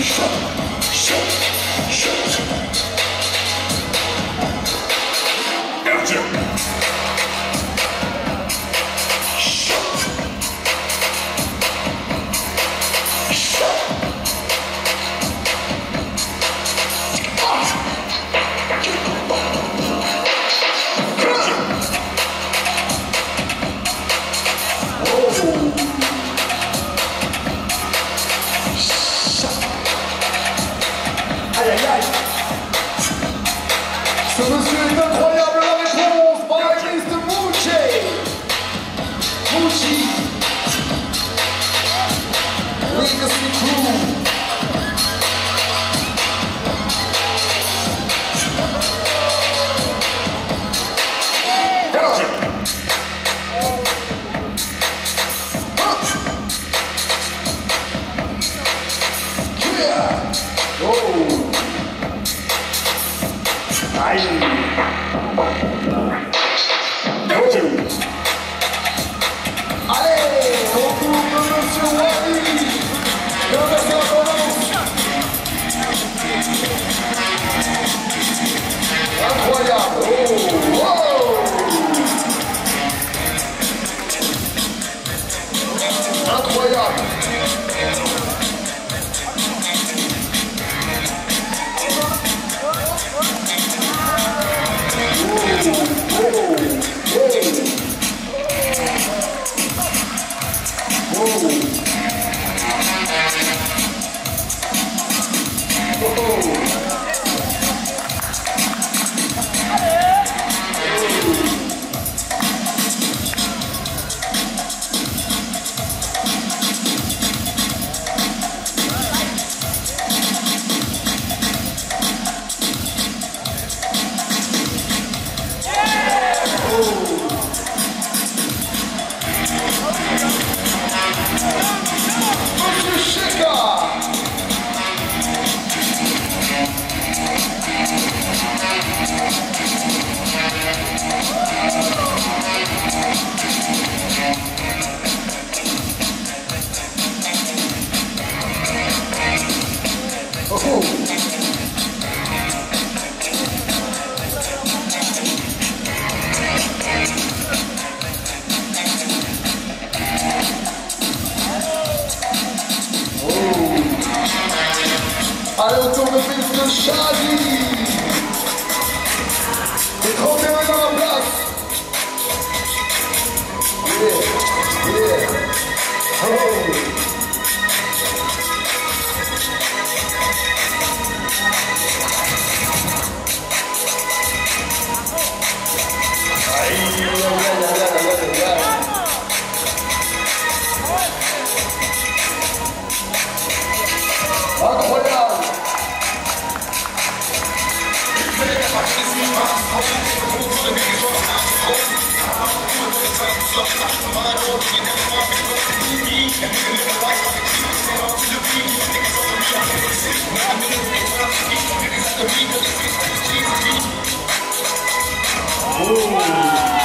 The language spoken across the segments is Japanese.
shut up shut. up Yeah. move. chave Oh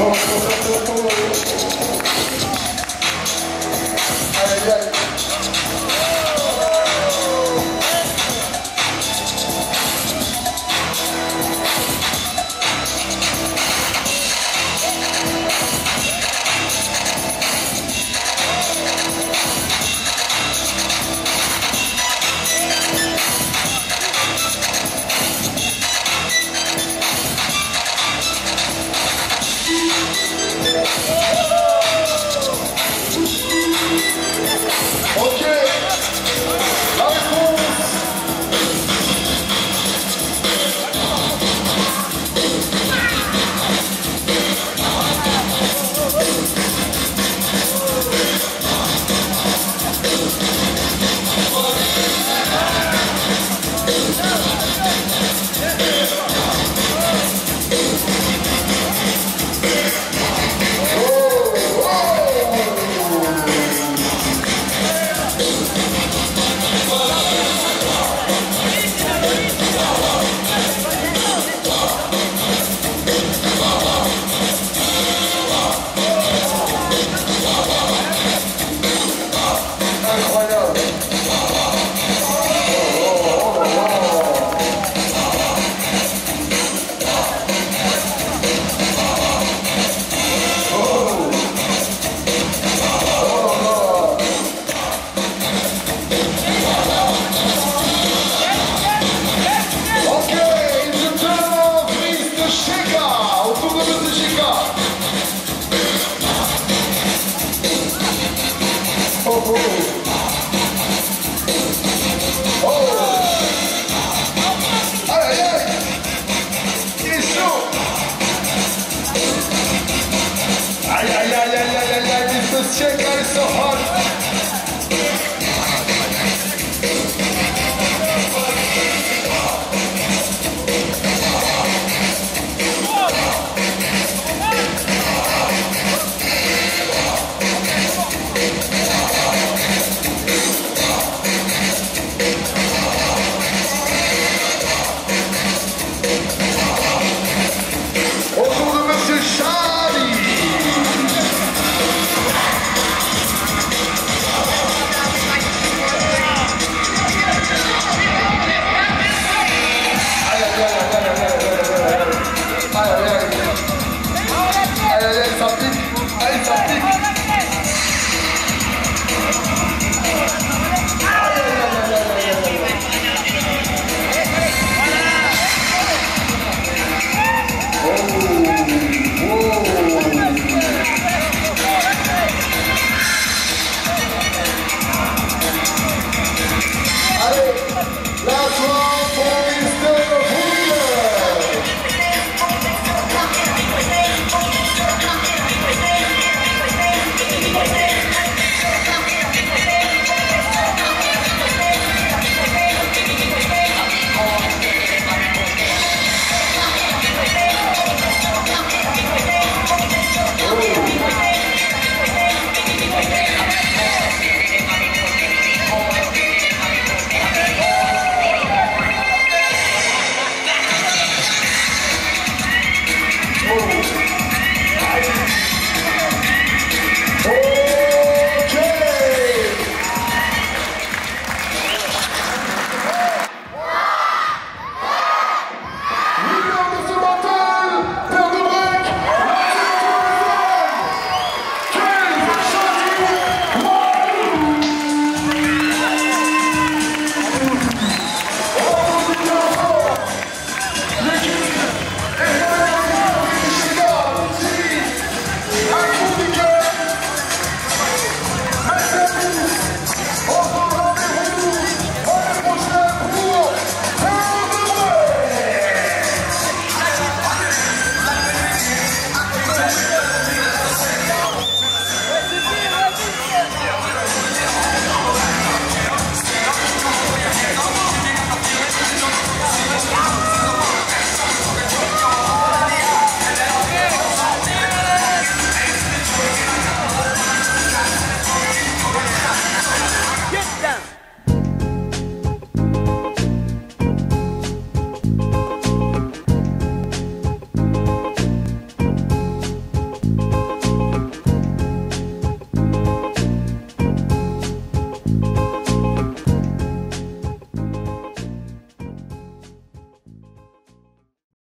Oh.